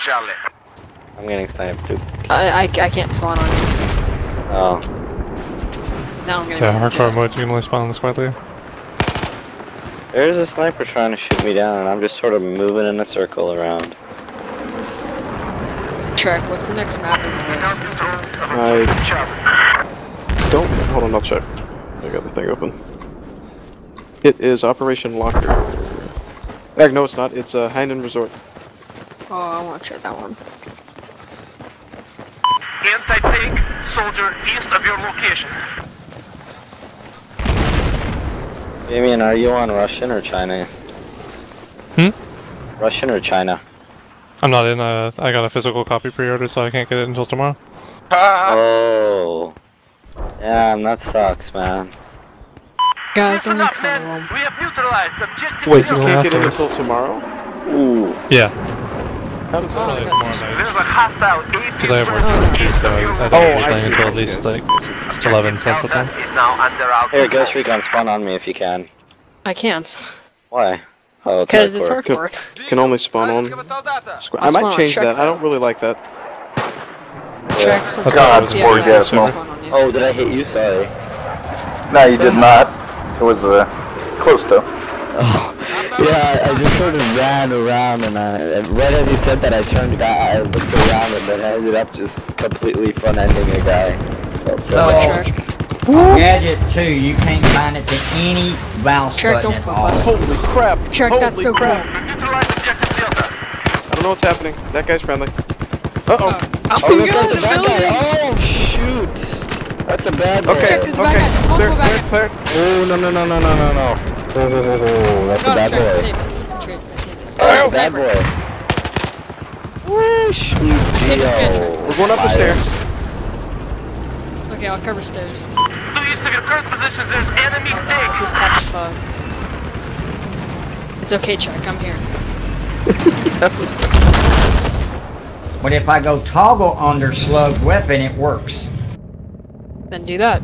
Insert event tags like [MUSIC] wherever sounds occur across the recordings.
Charlie. I'm getting sniped too. I, I, I can't spawn on you, so Oh. now I'm gonna Yeah, hardcore mode, you can only spawn on the squad leader. There's a sniper trying to shoot me down, and I'm just sort of moving in a circle around. Check, what's the next map in the list? I don't. Hold on, I'll check. I got the thing open. It is Operation Locker. Heck, no, it's not. It's uh, Hainan Resort. Oh, I wanna check that one. Anti-tank soldier east of your location. Damien, are you on Russian or China? Hmm? Russian or China? I'm not in, uh, I got a physical copy pre-ordered, so I can't get it until tomorrow. [LAUGHS] Oh. Damn, that sucks, man. Guys, don't make up, men. home. We have neutralized objective Wait, so you can't get it until tomorrow? Ooh. Yeah, How does that? that's There's a hostile AP because I have more to so I don't Oh, be I playing until at least like 11 Central Time. Is now under our Here, Ghost Recon, spawn on me if you can. I can't. Why? Oh, it's Because it's hardcore. hardcore. Can only spawn on. Squ- I might change that. I don't really like that. Check since God's yeah, board yeah, gas, I'll Mo. spawn on you. Oh, did I hit you? Sorry. No, you did not. It was uh, close though. [LAUGHS] Yeah, I, I just sort of ran around, and, I, and right as you said that, I turned back, I looked around, and then I ended up just completely front-ending a guy. Felt so So- bad. Gadget 2, you can't find it to any mouse Check, button don't at all. us. Holy crap! Check, Holy that's so crap! cool. Neutralized objective Delta. I don't know what's happening. That guy's friendly. Uh oh. Look, God, that's a the bad building! guy! Oh, shoot! That's a bad guy. Okay. Check, there's okay. back end. Clear, clear, clear. Oh, no, no, no, no, no, no, no. Oh, oh, oh, oh, that's a oh, bad boy. save us. Check, I saved. That's a oh, bad boy. Whoosh, saved this guy. We're going up the stairs. Okay, I'll cover stairs. To east of your current position, there's enemy oh, This tanks. is top spot. It's okay, Chuck, I'm here. [LAUGHS] But if I go toggle underslung weapon, it works. Then do that.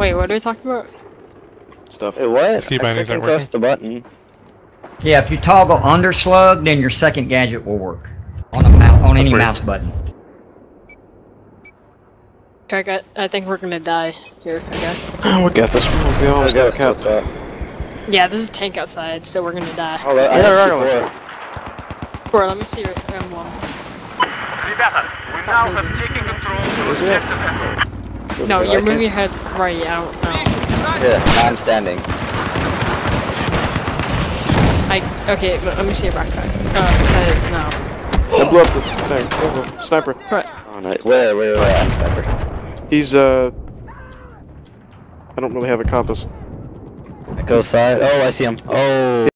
Wait, what are we talking about? Stuff. It was. Ski bindings aren't the button. Yeah, if you toggle underslung, then your second gadget will work on a mouse on any mouse button. Trek, I, I think we're gonna die here. I guess. Ah, oh, we got this. We'll got a back. Outside. Yeah, there's a tank outside, so we're gonna die. Oh, that, yeah, right, Four, let me see your emblem. We now have taken control of objective no, you're like moving it. your head right out. No. Yeah, I'm standing. I okay. Let let me see your backpack. Uh, that is no. I blew up the thing. Oh, sniper. Right. Oh, no. Wait, wait, wait, wait, I'm sniper. He's uh. I don't really have a compass. Go side. Oh, I see him. Oh.